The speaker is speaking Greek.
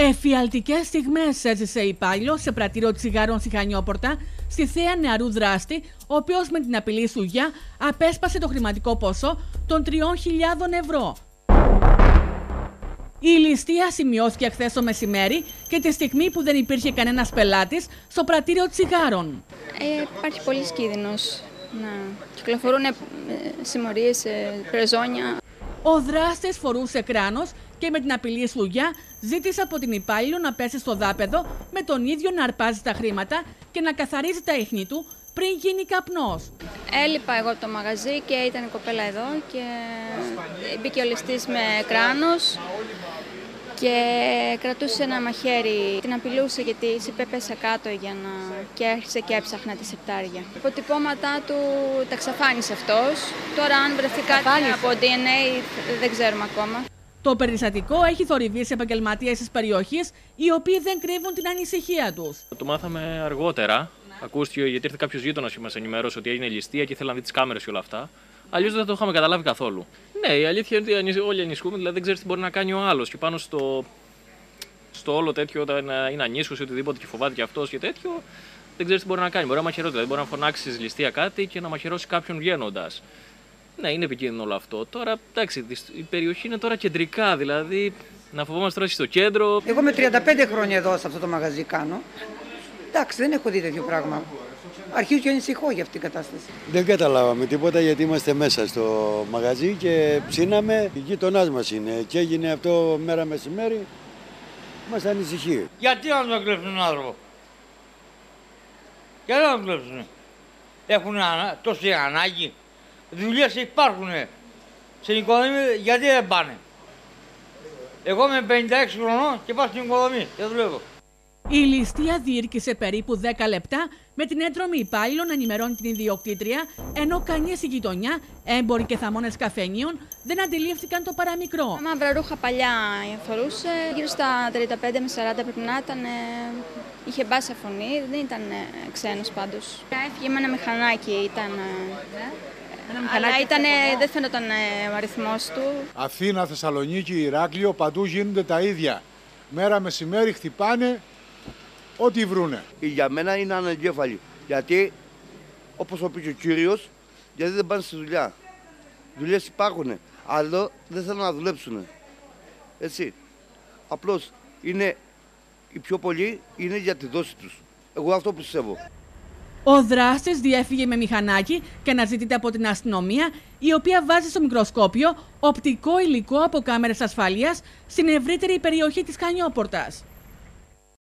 Εφιαλτικές στιγμές έζησε υπάλληλο σε πρατήριο τσιγάρων στη Χανιόπορτα, στη θέα νεαρού δράστη, ο οποίος με την απειλή σουγιά απέσπασε το χρηματικό ποσό των 3.000 ευρώ. Η ληστεία σημειώθηκε χθες το μεσημέρι και τη στιγμή που δεν υπήρχε κανένας πελάτης στο πρατήριο τσιγάρων. Ε, υπάρχει πολύ κίνδυνος να κυκλοφορούν ε, συμμορίες, ε, πρεζόνια. Ο δράστης φορούσε κράνος και με την απειλή σλουγιά ζήτησε από την υπάλληλο να πέσει στο δάπεδο με τον ίδιο να αρπάζει τα χρήματα και να καθαρίζει τα ίχνη του πριν γίνει καπνός. Έλειπα εγώ από το μαγαζί και ήταν η κοπέλα εδώ και μπήκε ο ληστής με κράνος και κρατούσε ένα μαχαίρι. Την απειλούσε γιατί είπε πέσα κάτω για να... και άρχισε και έψαχνα τη σεπτάρια. Υποτυπώματά του τα ξαφάνισε αυτός. Τώρα αν βρεθεί κάτι από DNA δεν ξέρουμε ακόμα. Το περιστατικό έχει θορυβήσει επαγγελματίες της περιοχής, οι οποίοι δεν κρύβουν την ανησυχία τους. Το μάθαμε αργότερα. Ακούστηκε γιατί ήρθε κάποιος γείτονας και μας ενημέρωσε ότι έγινε ληστεία και ήθελαν να δει τις κάμερες και όλα αυτά. Αλλιώς δεν το είχαμε καταλάβει καθόλου. Ναι, η αλήθεια είναι ότι όλοι ανησυχούμε, δηλαδή δεν ξέρεις τι μπορεί να κάνει ο άλλος. Και πάνω στο, στο όλο τέτοιο, όταν είναι ανήσυχος ή οτιδήποτε και φοβάται και αυτός και τέτοιο, δεν ξέρεις τι μπορεί να κάνει. Μπορεί να μαχαιρώσει, δηλαδή μπορεί να φωνάξεις ληστεία κάτι και να μαχαιρώσει κάποιον βγαίνοντας. Ναι, είναι επικίνδυνο όλο αυτό. Τώρα, εντάξει, η περιοχή είναι τώρα κεντρικά, δηλαδή να φοβόμαστε τώρα στο κέντρο. Εγώ με 35 χρόνια εδώ σε αυτό το μαγαζί κάνω. Εντάξει, δεν έχω δει τέτοιο πράγμα. Αρχίζω και ανησυχώ για αυτή την κατάσταση. Δεν καταλάβαμε τίποτα γιατί είμαστε μέσα στο μαγαζί και ψήναμε. Η γείτονά μας είναι και έγινε αυτό μέρα μεσημέρι. Μας ανησυχεί. Γιατί να τον κλέψουν τον άνθρωπο; Γιατί να τον κλέψουν. Έχουν τόση ανάγκη. Δουλειές υπάρχουν στην οικοδομή, γιατί δεν πάνε; Εγώ είμαι 56 χρονών και πάω στην οικοδομή και δουλεύω. Η ληστεία διήρκησε περίπου 10 λεπτά με την έντρομη υπάλληλο να ενημερώνει την ιδιοκτήτρια, ενώ κανείς στη γειτονιά, έμποροι και θαμώνες καφενείων, δεν αντιλήφθηκαν το παραμικρό. Μαύρα ρούχα παλιά φορούσε, γύρω στα 35 με 40 πρέπει να ήταν. Είχε μπάσα φωνή, δεν ήταν ξένος πάντως. Έφυγε με ένα μηχανάκι, ήταν. Αλλά ήταν, δεν φαίνονταν ο αριθμός του. Αθήνα, Θεσσαλονίκη, Ηράκλειο, παντού γίνονται τα ίδια. Μέρα μεσημέρι χτυπάνε ό,τι βρούνε. Για μένα είναι ανεγκέφαλοι. Γιατί, όπως ο πεις ο κύριος, γιατί δεν πάνε στη δουλειά. Δουλειές υπάρχουν, αλλά δεν θέλουν να δουλέψουν. Έτσι. Απλώς είναι οι πιο πολλοί είναι για τη δόση τους. Εγώ αυτό πιστεύω. Ο δράστης διέφυγε με μηχανάκι και αναζητείται από την αστυνομία, η οποία βάζει στο μικροσκόπιο οπτικό υλικό από κάμερες ασφαλείας στην ευρύτερη περιοχή της Χανιόπορτας.